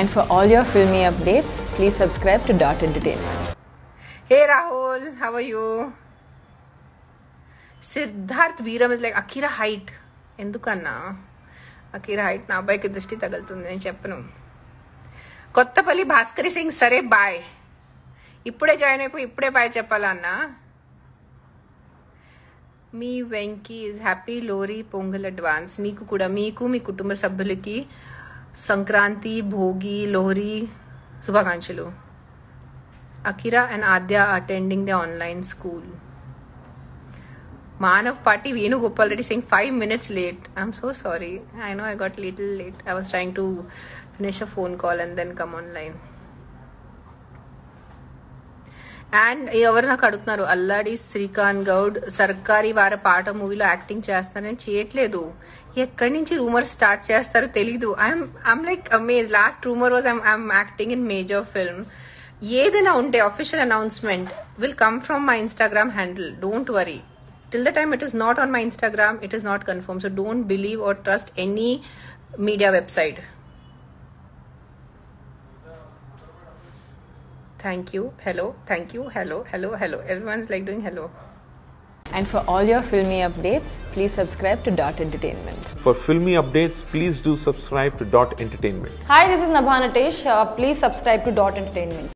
And for all your filmy updates, please subscribe to Dot Entertainment. Hey Rahul, how are you? Siddharth బీరమ్ is like అఖీర height ఎందుకన్నా అఖీర height నా అబ్బాయికి దృష్టి తగులుతుంది నేను చెప్పను. కొత్తపల్లి భాస్కరి సింగ్ సరే బాయ్ ఇప్పుడే జాయిన్ అయిపోయి ఇప్పుడే బాయ్ చెప్పాలన్నా మీ Venky is happy Lohri Pongal advance మీకు కూడా మీకు మీ కుటుంబ సభ్యులకి సంక్రాంతి భోగి లోహరి శుభాకాంక్షలు and adya Adya attending the online school Manav Party venu gopal already saying five minutes late. I'm so sorry. I know I got little late. I was trying to finish a phone call and then come online. And ఎవరు నాకు అడుగుతున్నారు? అల్లాడి శ్రీకాంత్ గౌడ్ సర్కారీ వార పాట మూవీలో acting చేస్తానని చేయట్లేదు. ఎక్కడి నుంచి రూమర్ స్టార్ట్ చేస్తారో తెలీదు. I'm I'm like amaze last rumour was I'm I'm acting in Major film ఏదైనా ఉంటే official announcement will come from my Instagram handle don't worry till the time it is not on my Instagram it is not confirm so don't believe or trust any media website thank you hello thank you hello hello hello everyone's like doing hello And for all your filmy updates, please subscribe to Dot Entertainment. For filmy updates, please do subscribe to Dot Entertainment. Hi, this is Nabha Natesh. Uh, please subscribe to Dot Entertainment.